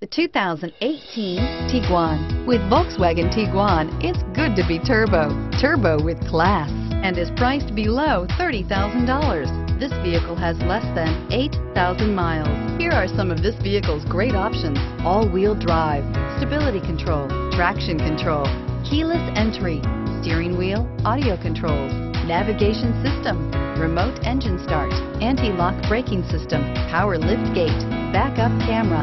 The 2018 Tiguan. With Volkswagen Tiguan, it's good to be turbo. Turbo with class and is priced below $30,000. This vehicle has less than 8,000 miles. Here are some of this vehicle's great options. All-wheel drive, stability control, traction control, keyless entry, steering wheel, audio controls, navigation system, remote engine start, anti-lock braking system, power lift gate, backup camera,